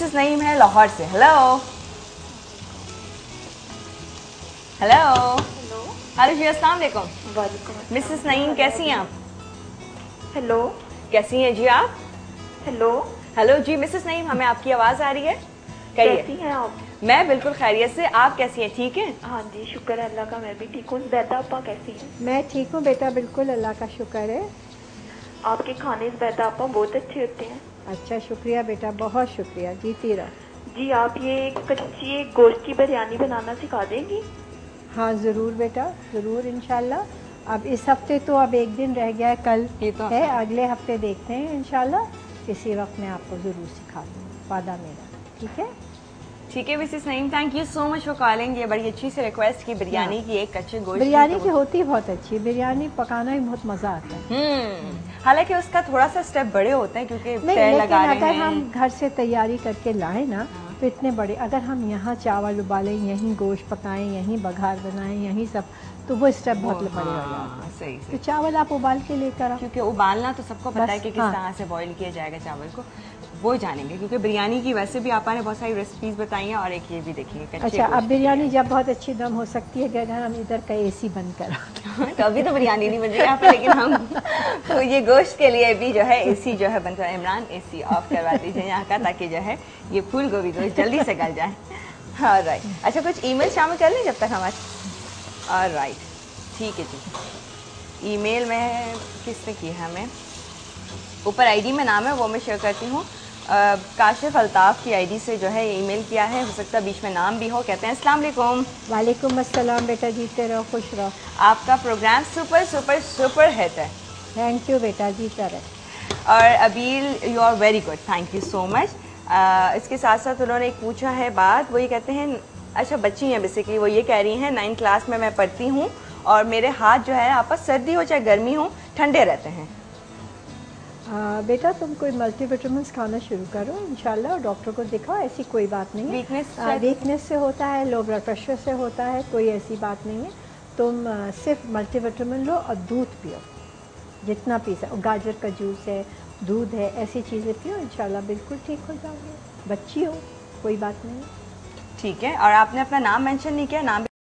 Mrs Naeem है लाहौर से। Hello hello hello hello जी अस्सलाम वालेकुम वालेकुम मिसेस नईम कैसी हैं आप? हेलो कैसी हैं जी आप? हेलो हेलो जी मिसेस नईम हमें आपकी आवाज़ आ रही है। कैसी हैं आप। मैं बिल्कुल खैरियत से आप कैसी हैं ठीक हैं? हाँ जी शुक्र है अल्लाह का मैं भी ठीक हूँ। बैदा आपा कैसी हैं? मैं ठीक हूँ बेटा बिल्कुल अल्लाह का शुक्र है। आपके खाने बैदा आपा बहुत अच्छे होते हैं। अच्छा शुक्रिया बेटा बहुत शुक्रिया जीती रहो। जी आप ये कच्ची गोश्त की बिरयानी बनाना सिखा देंगी? हाँ ज़रूर बेटा ज़रूर इंशाल्लाह। अब इस हफ़्ते तो अब एक दिन रह गया है कल ये तो है अगले हफ़्ते देखते हैं इनशाला इसी वक्त मैं आपको ज़रूर सिखा दूँ वादा मेरा ठीक है? ठीक है Mrs Naeem thank you so much for calling ये बड़ी अच्छी से रिक्वेस्ट की बिरयानी की एक कच्चे गोश्त बिरयानी तो की होती है बहुत अच्छी। है बिरयानी पकाना ही बहुत मज़ा आता है। हम्म हालाँकि उसका थोड़ा सा स्टेप बड़े होते हैं क्योंकि अगर हम घर से तैयारी करके लाए ना तो इतने बड़े। अगर हम यहाँ चावल उबालें यहीं गोश्त पकाएँ यहीं बघार बनाएँ यहीं सब तो वो स्टेप बहुत बड़े हो जाते हैं। हाँ, सही। तो चावल आप उबाल के लेकर क्योंकि उबालना तो सबको पता है कि किस हाँ। तरह से बॉईल किया जाएगा चावल को। वो जानेंगे क्योंकि बिरयानी की वैसे भी आपा ने बहुत सारी रेसिपीज़ बताई हैं और एक ये भी देखिए अच्छा अब बिरयानी जब बहुत अच्छी दम हो सकती है कि अगर हम इधर का एसी बंद करो तो अभी तो बिरयानी नहीं बन रही यहाँ पे लेकिन हम तो ये गोश्त के लिए भी जो है एसी जो है बंद है इमरान एसी ऑफ़ करवा दीजिए यहाँ का ताकि जो है ये फूल गोभी गोश्त जल्दी से गल जाए। हाँ राइट अच्छा कुछ ईमेल शामिल कर लें जब तक हमारे और राइट ठीक है जी। ईमेल में किसने की है हमें? ऊपर आईडी में नाम है वो मैं शेयर करती हूँ। काशिफ अल्ताफ़ की आईडी से जो है ईमेल किया है। हो सकता है बीच में नाम भी हो। कहते हैं अस्सलाम वालेकुम। वालेकुम अस्सलाम बेटा जीते रहो खुश रहो। आपका programme super super super hit है। थैंक यू बेटा जीता रहे और अबील you are very good thank you so much इसके साथ साथ उन्होंने एक पूछा है बात वो ये कहते हैं अच्छा बच्ची हैं बेसिकली वो ये कह रही हैं नाइन्थ क्लास में मैं पढ़ती हूँ और मेरे हाथ जो है आपस सर्दी हो चाहे गर्मी हो ठंडे रहते हैं। आ, बेटा तुम कोई मल्टीविटामिन खाना शुरू करो इंशाल्लाह और डॉक्टर को दिखाओ ऐसी कोई बात नहीं है। Weakness वीकनेस से होता है लो ब्लड प्रेशर से होता है कोई ऐसी बात नहीं है। तुम आ, सिर्फ़ मल्टीविटामिन लो और दूध पियो जितना पी सको। गाजर का जूस है दूध है, ऐसी चीज़ें पियो, इंशाल्लाह बिल्कुल ठीक हो जाओगे। बच्ची हो, कोई बात नहीं। ठीक है, और आपने अपना नाम मेंशन नहीं किया, नाम